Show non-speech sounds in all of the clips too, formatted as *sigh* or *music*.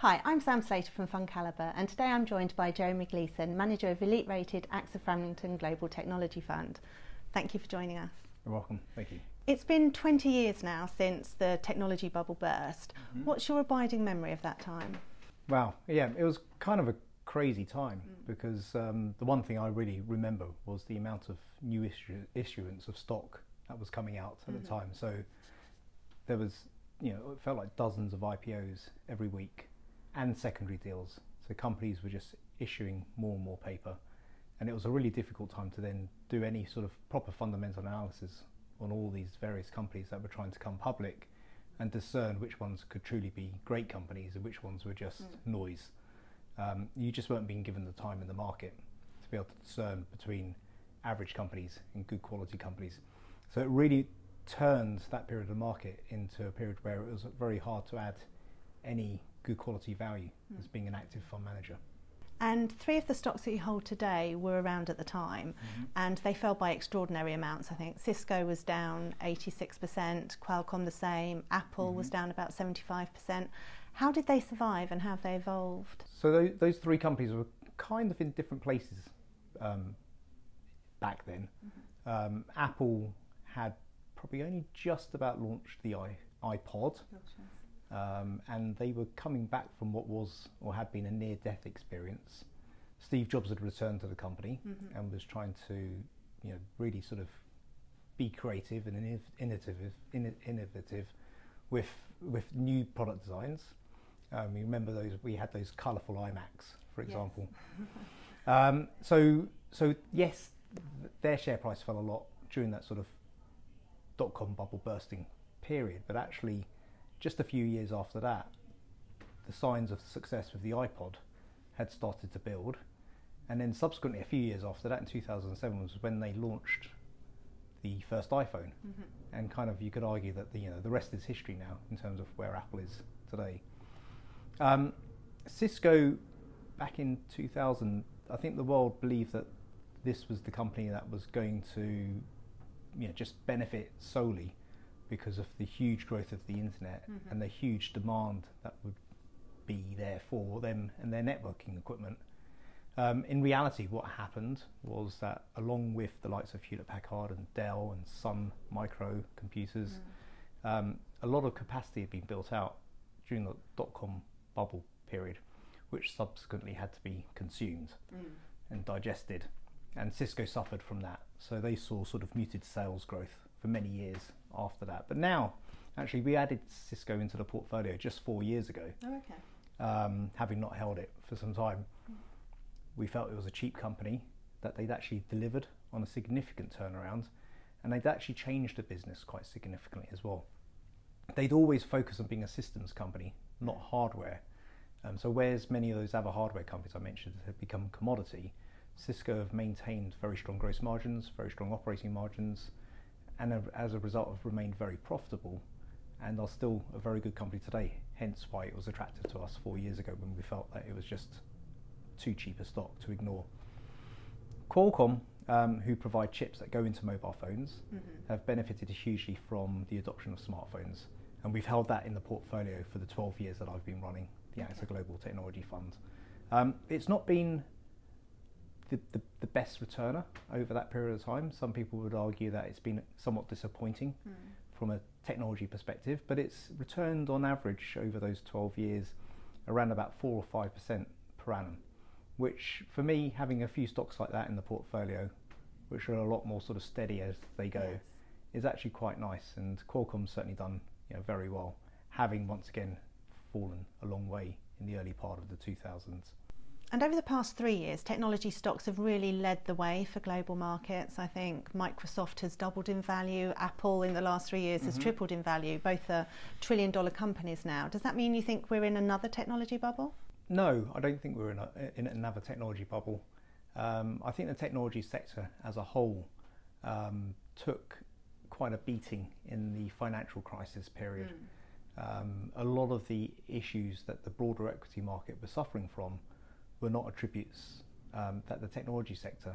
Hi, I'm Sam Slator from FundCalibre, and today I'm joined by Jeremy Gleeson, manager of elite rated AXA Framlington Global Technology Fund. Thank you for joining us. You're welcome. Thank you. It's been 20 years now since the technology bubble burst. Mm-hmm. What's your abiding memory of that time? Wow, yeah, it was kind of a crazy time mm. because um, the one thing I really remember was the amount of new issue, issuance of stock that was coming out at mm-hmm. the time. So there was, you know, it felt like dozens of IPOs every week and secondary deals. So companies were just issuing more and more paper. And it was a really difficult time to then do any sort of proper fundamental analysis on all these various companies that were trying to come public and discern which ones could truly be great companies and which ones were just mm. noise. Um, you just weren't being given the time in the market to be able to discern between average companies and good quality companies. So it really turned that period of the market into a period where it was very hard to add any good quality value mm. as being an active fund manager. And three of the stocks that you hold today were around at the time, mm-hmm. and they fell by extraordinary amounts. I think Cisco was down 86%, Qualcomm the same, Apple mm-hmm. was down about 75%. How did they survive and how have they evolved? So, those, those three companies were kind of in different places um, back then. Mm-hmm. Um, Apple had probably only just about launched the iPod. Um, and they were coming back from what was or had been a near death experience. Steve Jobs had returned to the company mm-hmm. and was trying to, you know, really sort of be creative and innovative, innovative with with new product designs. Um, you remember those? We had those colourful iMacs, for example. Yes. *laughs* um, so so yes, their share price fell a lot during that sort of dot com bubble bursting period, but actually just a few years after that, the signs of success with the iPod had started to build. And then subsequently, a few years after that, in 2007, was when they launched the first iPhone. Mm-hmm. And kind of, you could argue that the, you know the rest is history now in terms of where Apple is today. Um, Cisco, back in 2000, I think the world believed that this was the company that was going to, you know, just benefit solely because of the huge growth of the internet mm-hmm. and the huge demand that would be there for them and their networking equipment. Um, in reality, what happened was that, along with the likes of Hewlett Packard and Dell and Sun Micro computers, mm. um, a lot of capacity had been built out during the dot com bubble period, which subsequently had to be consumed mm. and digested. And Cisco suffered from that. So they saw sort of muted sales growth for many years after that. But now, actually, we added Cisco into the portfolio just four years ago. Oh, okay. Um, having not held it for some time, mm. we felt it was a cheap company that they'd actually delivered on a significant turnaround, and they'd actually changed the business quite significantly as well. They'd always focus on being a systems company, not hardware. Um, so whereas many of those other hardware companies I mentioned have become commodity, Cisco have maintained very strong gross margins, very strong operating margins, and as a result have remained very profitable and are still a very good company today. Hence why it was attractive to us four years ago when we felt that it was just too cheap a stock to ignore. Qualcomm, um, who provide chips that go into mobile phones, mm-hmm. have benefited hugely from the adoption of smartphones. And we've held that in the portfolio for the 12 years that I've been running the. AXA Global Technology Fund. Um, it's not been the, the, the, best returner over that period of time. Some people would argue that it's been somewhat disappointing mm. from a technology perspective, but it's returned on average over those 12 years around about 4 or 5% per annum, which for me, having a few stocks like that in the portfolio, which are a lot more sort of steady as they go, yes. is actually quite nice. And Qualcomm's certainly done you know, very well, having once again fallen a long way in the early part of the 2000s. And over the past three years, technology stocks have really led the way for global markets. I think Microsoft has doubled in value, Apple in the last three years mm-hmm. has tripled in value. Both are trillion dollar companies now. Does that mean you think we're in another technology bubble? No, I don't think we're in, a, in another technology bubble. Um, I think the technology sector as a whole um, took quite a beating in the financial crisis period. Mm. Um, a lot of the issues that the broader equity market was suffering from were not attributes um, that the technology sector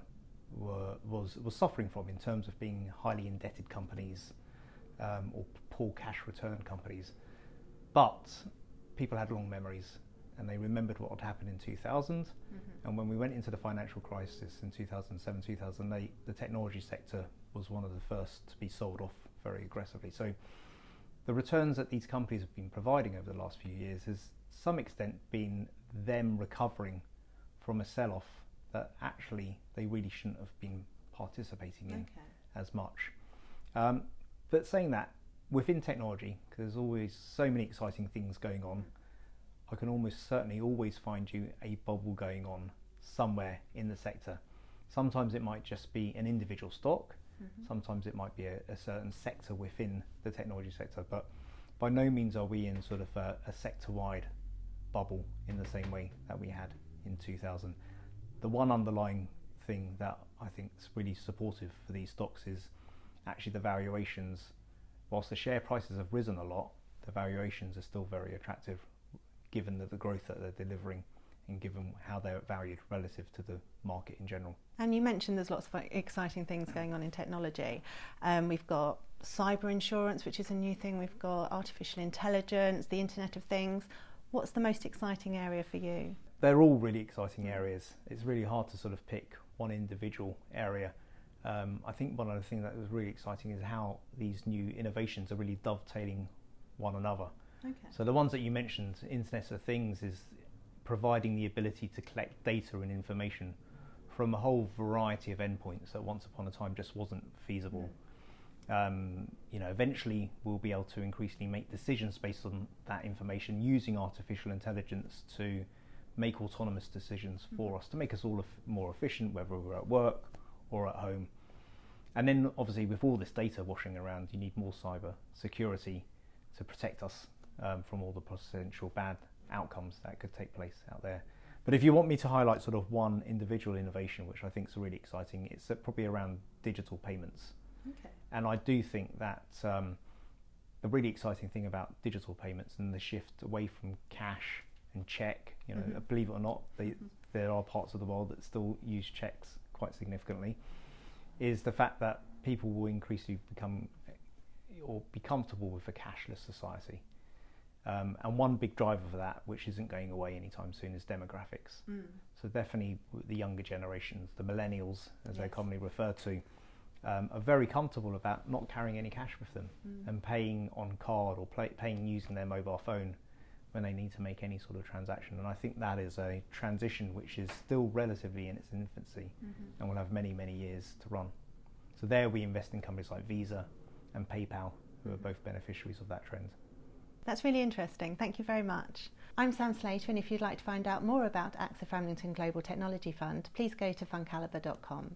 were, was, was suffering from in terms of being highly indebted companies um, or poor cash return companies. But people had long memories and they remembered what had happened in 2000. Mm-hmm. And when we went into the financial crisis in 2007, 2008, the technology sector was one of the first to be sold off very aggressively. So the returns that these companies have been providing over the last few years has, to some extent, been them recovering from a sell-off that actually they really shouldn't have been participating in okay. as much. Um, but saying that, within technology, because there's always so many exciting things going on, I can almost certainly always find you a bubble going on somewhere in the sector. Sometimes it might just be an individual stock, mm-hmm. sometimes it might be a, a, certain sector within the technology sector, but by no means are we in sort of a, a sector wide bubble in the same way that we had in 2000. The one underlying thing that I think is really supportive for these stocks is actually the valuations. Whilst the share prices have risen a lot, the valuations are still very attractive given the, the growth that they're delivering and given how they're valued relative to the market in general. And you mentioned there's lots of exciting things going on in technology. Um, we've got cyber insurance, which is a new thing. We've got artificial intelligence, the Internet of Things. What's the most exciting area for you? They're all really exciting areas. It's really hard to sort of pick one individual area. Um, I think one of the things that was really exciting is how these new innovations are really dovetailing one another. Okay. So the ones that you mentioned, Internet of Things, is providing the ability to collect data and information from a whole variety of endpoints that once upon a time just wasn't feasible. Um, you know, eventually we'll be able to increasingly make decisions based on that information using artificial intelligence to make autonomous decisions for mm-hmm. us to make us all more efficient, whether we're at work or at home. And then, obviously, with all this data washing around, you need more cyber security to protect us um, from all the potential bad outcomes that could take place out there. But if you want me to highlight sort of one individual innovation, which I think is really exciting, it's probably around digital payments. Okay. And I do think that um, the really exciting thing about digital payments and the shift away from cash and check, you know, mm-hmm. believe it or not, they, mm-hmm. there are parts of the world that still use checks quite significantly, is the fact that people will increasingly become or be comfortable with a cashless society. Um, and one big driver for that, which isn't going away anytime soon, is demographics. Mm. So definitely the younger generations, the millennials, as yes. they're commonly referred to, um, are very comfortable about not carrying any cash with them mm. and paying on card or play, paying using their mobile phone when they need to make any sort of transaction. And I think that is a transition which is still relatively in its infancy mm-hmm. and will have many, many years to run. So there we invest in companies like Visa and PayPal, who are mm-hmm. both beneficiaries of that trend. That's really interesting. Thank you very much. I'm Sam Slator, and if you'd like to find out more about AXA Framlington Global Technology Fund, please go to fundcalibre.com.